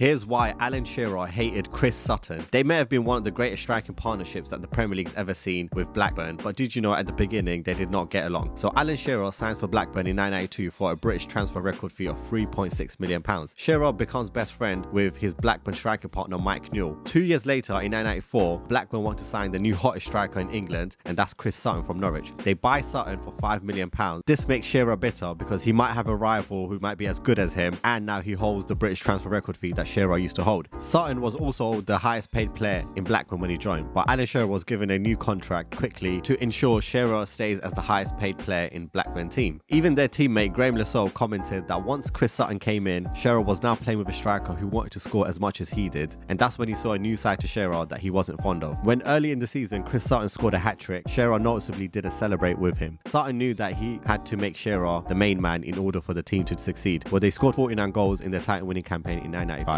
Here's why Alan Shearer hated Chris Sutton. They may have been one of the greatest striking partnerships that the Premier League's ever seen with Blackburn, but did you know at the beginning they did not get along? So Alan Shearer signs for Blackburn in 1992 for a British transfer record fee of 3.6 million pounds. Shearer becomes best friend with his Blackburn striker partner Mike Newell. Two years later, in 1994, Blackburn want to sign the new hottest striker in England, and that's Chris Sutton from Norwich. They buy Sutton for 5 million pounds. This makes Shearer bitter because he might have a rival who might be as good as him, and now he holds the British transfer record fee that Shearer used to hold. Sutton was also the highest paid player in Blackburn when he joined, but Alan Shearer was given a new contract quickly to ensure Shearer stays as the highest paid player in Blackburn team. Even their teammate Graeme Le commented that once Chris Sutton came in, Shearer was now playing with a striker who wanted to score as much as he did, and that's when he saw a new side to Shearer that he wasn't fond of. When early in the season Chris Sutton scored a hat trick, Shearer noticeably didn't celebrate with him. Sutton knew that he had to make Shearer the main man in order for the team to succeed. Well, they scored 49 goals in their title winning campaign in 1995.